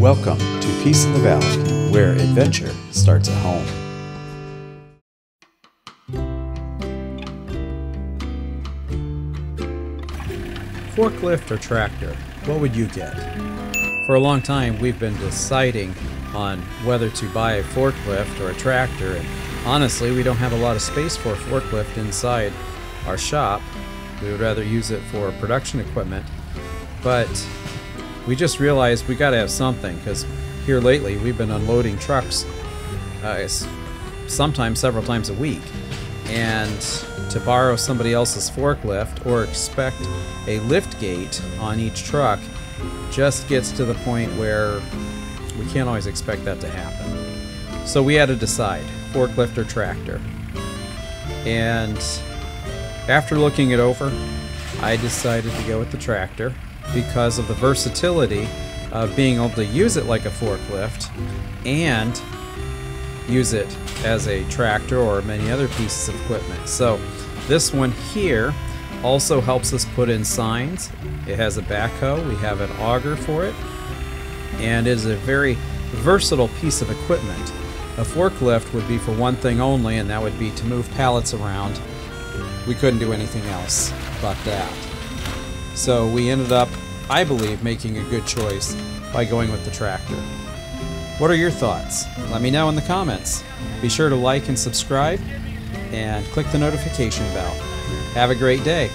Welcome to Peace in the Valley, where adventure starts at home. Forklift or tractor, what would you get? For a long time, we've been deciding on whether to buy a forklift or a tractor, and honestly, we don't have a lot of space for a forklift inside our shop. We would rather use it for production equipment, but we just realized we got to have something because here lately we've been unloading trucks uh, sometimes several times a week, and to borrow somebody else's forklift or expect a lift gate on each truck just gets to the point where we can't always expect that to happen. So we had to decide forklift or tractor. And after looking it over, I decided to go with the tractor because of the versatility of being able to use it like a forklift and use it as a tractor or many other pieces of equipment. So this one here also helps us put in signs. It has a backhoe, we have an auger for it, and it is a very versatile piece of equipment. A forklift would be for one thing only, and that would be to move pallets around. We couldn't do anything else but that. So we ended up, I believe, making a good choice by going with the tractor. What are your thoughts? Let me know in the comments. Be sure to like and subscribe and click the notification bell. Have a great day.